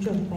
准备